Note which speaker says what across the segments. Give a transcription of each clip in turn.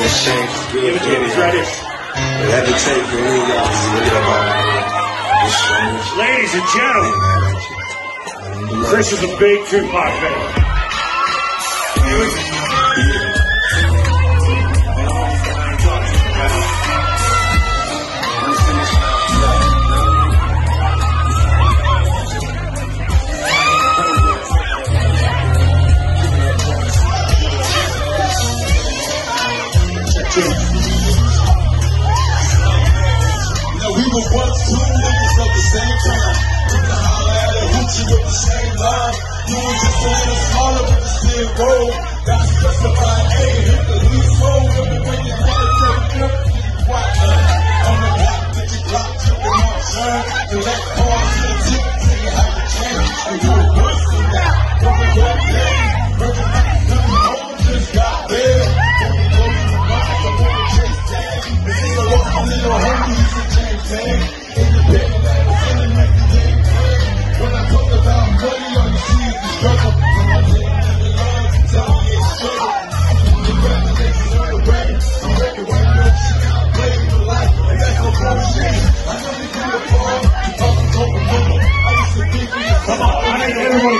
Speaker 1: That shank's good
Speaker 2: Give it to him. He's ready.
Speaker 1: Whatever it take for me, y'all just get up out of here. It's strange.
Speaker 2: Ladies and gentlemen,
Speaker 1: Ain't mad at you. I don't do
Speaker 2: Chris is a big Tupac fan.
Speaker 3: Were once two niggas at the same time. We can holler at a hoochie with the same line. You was just a little smaller but you still roll. Got specified A, hit the lead roll. Way you had to take them,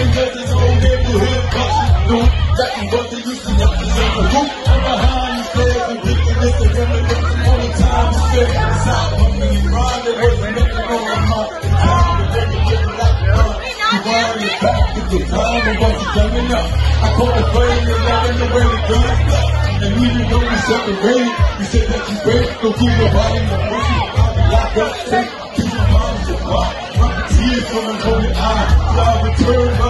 Speaker 3: playing just an old neighborhood busting through. In what they used to represent the group. I'm behind the stairs and ridiculous and all the time. We spent inside bumping and grinding, wasn't nothing on my mind. The time to make it look like fun. You back to the time and. I caught the flame and loving the way it does. And even though we separated, you said that you wait, don't keep your body in the be locked up, safe, keep your in your block. Tears from a eye. So I return, but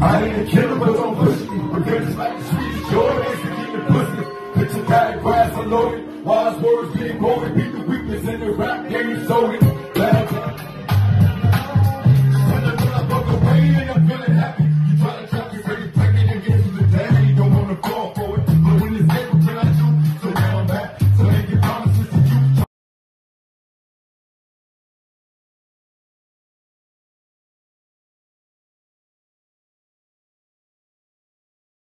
Speaker 3: I ain't a killer, but don't push me. Is like the sweetest joy. Makes me keep pussy. Picture packed grass unloaded. Wise words being quoted. Beat the weakness in the rap game. Sold it. Bad